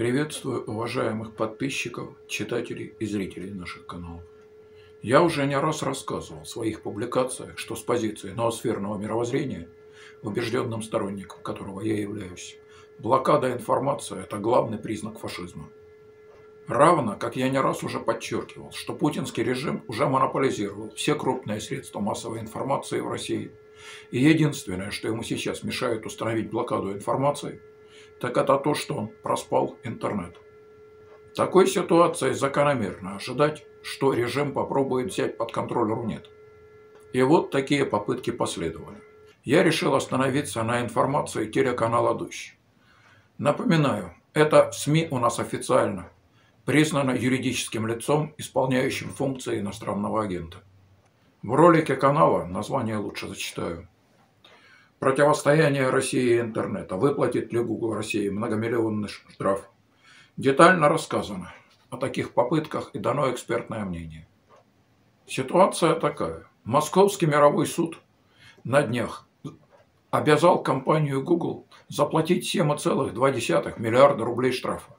Приветствую уважаемых подписчиков, читателей и зрителей наших каналов. Я уже не раз рассказывал в своих публикациях, что с позиции ноосферного мировоззрения, убежденным сторонником которого я являюсь, блокада информации – это главный признак фашизма. Равно, как я не раз уже подчеркивал, что путинский режим уже монополизировал все крупные средства массовой информации в России, и единственное, что ему сейчас мешает установить блокаду информации – так это то, что он проспал интернет. В такой ситуации закономерно ожидать, что режим попробует взять под контроль Рунет. И вот такие попытки последовали. Я решил остановиться на информации телеканала «Дождь». Напоминаю, это СМИ у нас официально признано юридическим лицом, исполняющим функции иностранного агента. В ролике канала, название лучше зачитаю, Противостояние России и интернета. Выплатит ли Google России многомиллионный штраф? Детально рассказано о таких попытках и дано экспертное мнение. Ситуация такая. Московский мировой суд на днях обязал компанию Google заплатить 7,2 миллиарда рублей штрафа.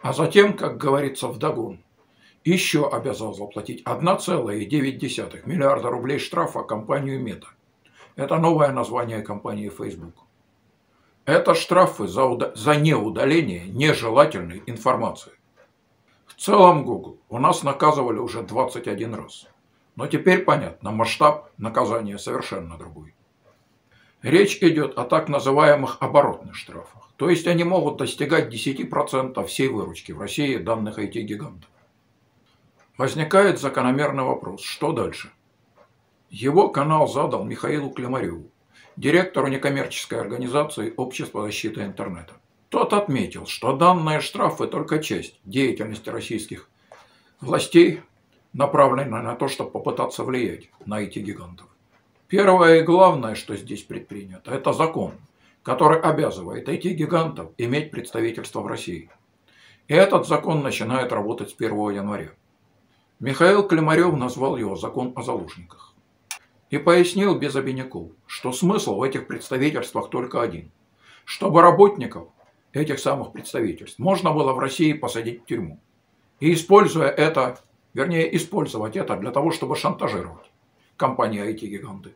А затем, как говорится в Дагон, еще обязал заплатить 1,9 миллиарда рублей штрафа компанию Мета. Это новое название компании Facebook. Это штрафы за, уда- за неудаление нежелательной информации. В целом Google у нас наказывали уже 21 раз. Но теперь понятно, масштаб наказания совершенно другой. Речь идет о так называемых оборотных штрафах. То есть они могут достигать 10% всей выручки в России данных IT-гигантов. Возникает закономерный вопрос, что дальше? Его канал задал Михаилу Климареву, директору некоммерческой организации Общества защиты интернета. Тот отметил, что данные штрафы только часть деятельности российских властей, направленная на то, чтобы попытаться влиять на эти гигантов. Первое и главное, что здесь предпринято, это закон, который обязывает эти гигантов иметь представительство в России. И этот закон начинает работать с 1 января. Михаил Климарев назвал его «Закон о заложниках» и пояснил без обиняков, что смысл в этих представительствах только один. Чтобы работников этих самых представительств можно было в России посадить в тюрьму. И используя это, вернее использовать это для того, чтобы шантажировать компании IT-гиганты.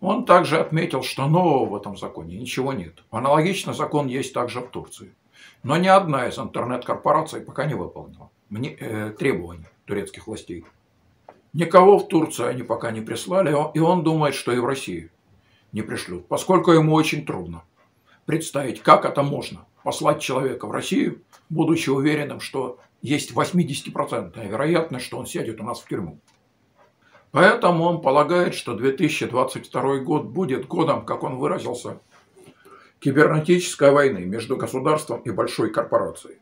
Он также отметил, что нового в этом законе ничего нет. Аналогично закон есть также в Турции. Но ни одна из интернет-корпораций пока не выполнила э, требований турецких властей. Никого в Турцию они пока не прислали, и он думает, что и в Россию не пришлют, поскольку ему очень трудно представить, как это можно послать человека в Россию, будучи уверенным, что есть 80% вероятность, что он сядет у нас в тюрьму. Поэтому он полагает, что 2022 год будет годом, как он выразился, кибернетической войны между государством и большой корпорацией.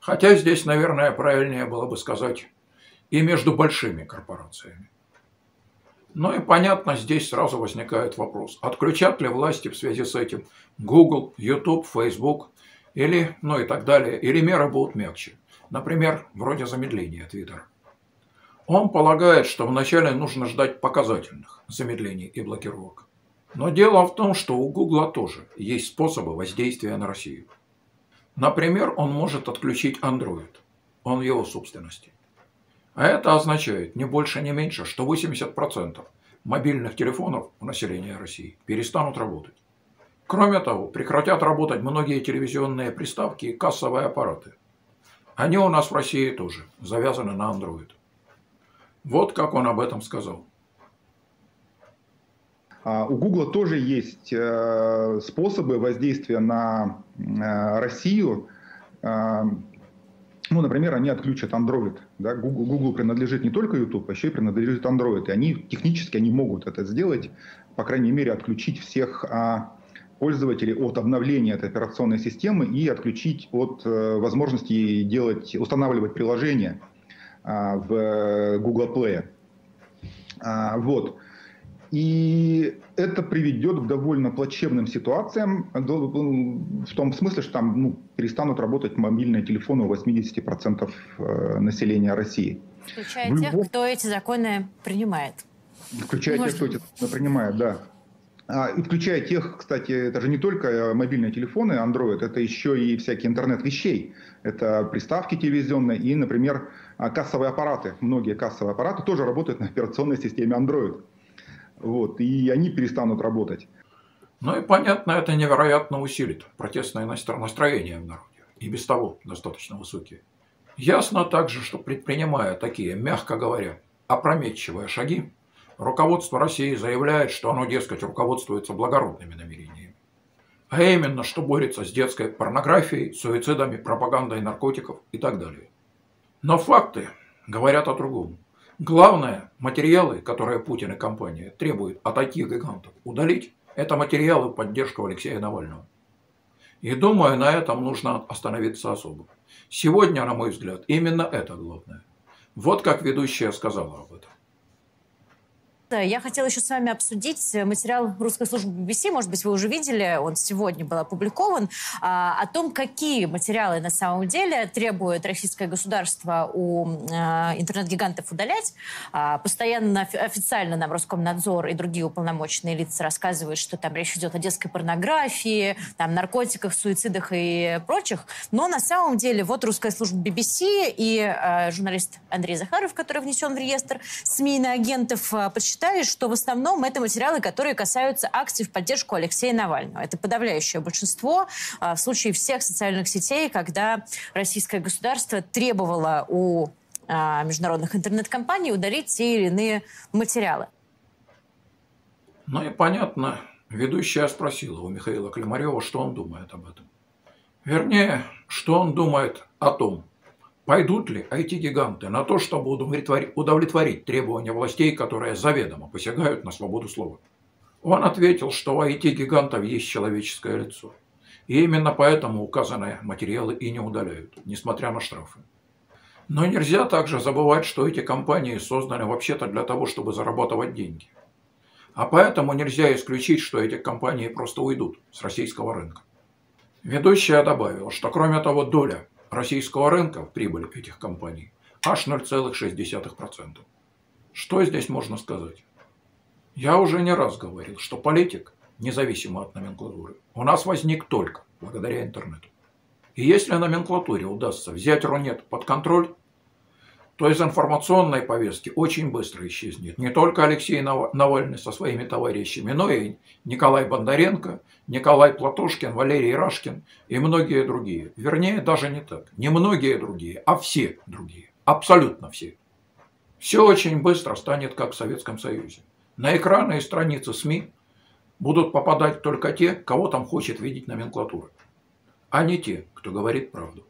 Хотя здесь, наверное, правильнее было бы сказать и между большими корпорациями. Ну и понятно, здесь сразу возникает вопрос, отключат ли власти в связи с этим Google, YouTube, Facebook или, ну и так далее, или меры будут мягче, например, вроде замедления Twitter. Он полагает, что вначале нужно ждать показательных замедлений и блокировок. Но дело в том, что у Google тоже есть способы воздействия на Россию. Например, он может отключить Android, он в его собственности. А это означает не больше, не меньше, что 80% мобильных телефонов у населения России перестанут работать. Кроме того, прекратят работать многие телевизионные приставки и кассовые аппараты. Они у нас в России тоже завязаны на Android. Вот как он об этом сказал. А у Google тоже есть э, способы воздействия на э, Россию. Э, ну, например, они отключат Android. Да? Google, Google принадлежит не только YouTube, а еще и принадлежит Android. И они технически они могут это сделать, по крайней мере, отключить всех а, пользователей от обновления этой операционной системы и отключить от э, возможности делать, устанавливать приложения а, в Google Play. А, вот. И это приведет к довольно плачевным ситуациям, в том смысле, что там ну, перестанут работать мобильные телефоны у 80% э, населения России. Включая в тех, любом... кто эти законы принимает. Включая Может... тех, кто эти законы принимает, да. А, включая тех, кстати, это же не только э, мобильные телефоны Android, это еще и всякие интернет вещей. Это приставки телевизионные и, например, а, кассовые аппараты. Многие кассовые аппараты тоже работают на операционной системе Android. Вот, и они перестанут работать. Ну и понятно, это невероятно усилит протестное настроение в народе. И без того достаточно высокие. Ясно также, что предпринимая такие, мягко говоря, опрометчивые шаги, Руководство России заявляет, что оно, дескать, руководствуется благородными намерениями. А именно, что борется с детской порнографией, суицидами, пропагандой наркотиков и так далее. Но факты говорят о другом. Главное, материалы, которые Путин и компания требуют от таких гигантов удалить, это материалы в поддержку Алексея Навального. И думаю, на этом нужно остановиться особо. Сегодня, на мой взгляд, именно это главное. Вот как ведущая сказала об этом. Я хотела еще с вами обсудить материал русской службы BBC, может быть, вы уже видели, он сегодня был опубликован, а, о том, какие материалы на самом деле требует российское государство у а, интернет-гигантов удалять. А, постоянно официально нам Роскомнадзор и другие уполномоченные лица рассказывают, что там речь идет о детской порнографии, там, наркотиках, суицидах и прочих. Но на самом деле вот русская служба BBC и журналист Андрей Захаров, который внесен в реестр СМИ на агентов, посчитали, считали, что в основном это материалы, которые касаются акций в поддержку Алексея Навального. Это подавляющее большинство а, в случае всех социальных сетей, когда российское государство требовало у а, международных интернет-компаний удалить те или иные материалы. Ну и понятно, ведущая спросила у Михаила Климарева, что он думает об этом. Вернее, что он думает о том, Пойдут ли IT-гиганты на то, чтобы удовлетворить требования властей, которые заведомо посягают на свободу слова? Он ответил, что у IT-гигантов есть человеческое лицо. И именно поэтому указанные материалы и не удаляют, несмотря на штрафы. Но нельзя также забывать, что эти компании созданы вообще-то для того, чтобы зарабатывать деньги. А поэтому нельзя исключить, что эти компании просто уйдут с российского рынка. Ведущая добавила, что кроме того доля российского рынка в прибыли этих компаний аж 0,6%. Что здесь можно сказать? Я уже не раз говорил, что политик, независимо от номенклатуры, у нас возник только благодаря интернету. И если номенклатуре удастся взять Рунет под контроль, то из информационной повестки очень быстро исчезнет не только Алексей Навальный со своими товарищами, но и Николай Бондаренко, Николай Платошкин, Валерий Рашкин и многие другие. Вернее, даже не так. Не многие другие, а все другие. Абсолютно все. Все очень быстро станет как в Советском Союзе. На экраны и страницы СМИ будут попадать только те, кого там хочет видеть номенклатура, а не те, кто говорит правду.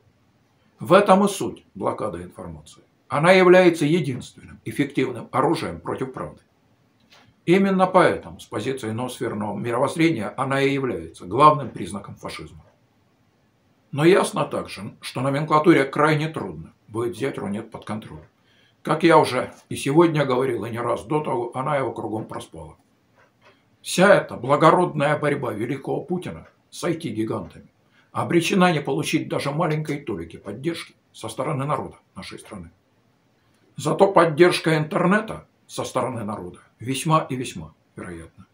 В этом и суть блокады информации. Она является единственным эффективным оружием против правды. Именно поэтому с позиции ноосферного мировоззрения она и является главным признаком фашизма. Но ясно также, что номенклатуре крайне трудно будет взять Рунет под контроль. Как я уже и сегодня говорил, и не раз до того, она его кругом проспала. Вся эта благородная борьба великого Путина с IT-гигантами обречена не получить даже маленькой толики поддержки со стороны народа нашей страны. Зато поддержка интернета со стороны народа весьма и весьма вероятна.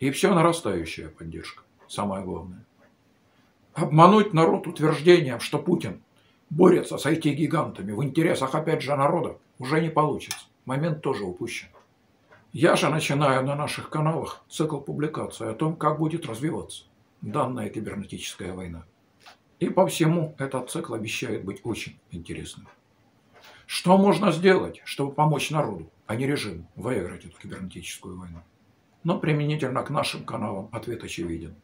И все нарастающая поддержка, самое главное. Обмануть народ утверждением, что Путин борется с IT-гигантами в интересах опять же народа, уже не получится. Момент тоже упущен. Я же начинаю на наших каналах цикл публикаций о том, как будет развиваться данная кибернетическая война. И по всему этот цикл обещает быть очень интересным. Что можно сделать, чтобы помочь народу, а не режиму, выиграть эту кибернетическую войну? Но применительно к нашим каналам ответ очевиден.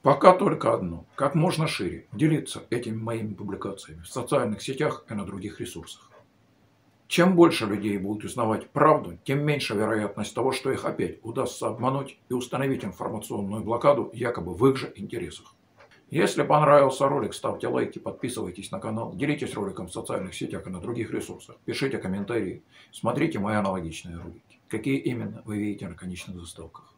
Пока только одно. Как можно шире делиться этими моими публикациями в социальных сетях и на других ресурсах. Чем больше людей будут узнавать правду, тем меньше вероятность того, что их опять удастся обмануть и установить информационную блокаду якобы в их же интересах. Если понравился ролик, ставьте лайки, подписывайтесь на канал, делитесь роликом в социальных сетях и на других ресурсах, пишите комментарии, смотрите мои аналогичные ролики. Какие именно вы видите на конечных заставках.